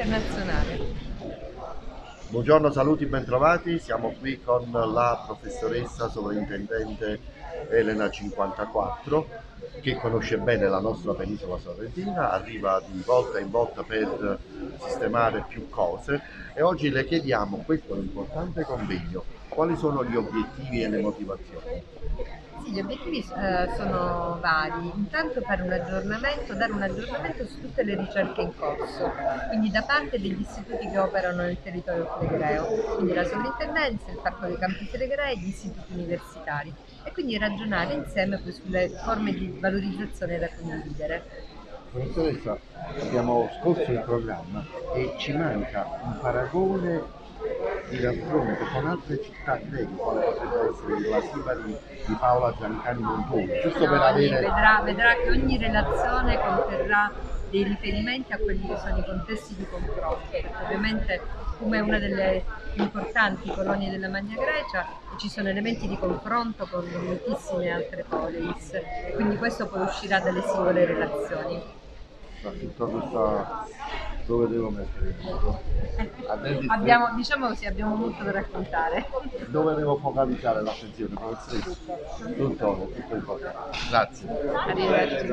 internazionale. Buongiorno, saluti, bentrovati. Siamo qui con la professoressa sovrintendente Elena 54 che conosce bene la nostra penisola sorrentina, arriva di volta in volta per sistemare più cose e oggi le chiediamo questo importante convegno, quali sono gli obiettivi e le motivazioni? Sì, gli obiettivi eh, sono vari, intanto fare un aggiornamento, dare un aggiornamento su tutte le ricerche in corso, quindi da parte degli istituti che operano nel territorio flegreo, quindi la sovrintendenza, il Parco dei Campi Flegrei, gli istituti universitari e quindi ragionare insieme poi sulle forme di valorizzazione da condividere. Professoressa, abbiamo scorso il programma e ci manca un paragone di raffronto con altre città greche, quale potrebbe essere la Sibari di Paola Giancani Montoni, giusto no, per avere... Vedrà, vedrà che ogni relazione conterrà dei riferimenti a quelli che sono i contesti di confronto, perché ovviamente come una delle importanti colonie della Magna Grecia ci sono elementi di confronto con moltissime altre polis, quindi questo poi uscirà dalle singole relazioni. Ma tutta questa dove devo mettere il modo? Abbiamo, diciamo così, abbiamo molto da raccontare. Dove devo focalizzare l'attenzione? Tutto, tutto importante. Grazie. Arrivederci.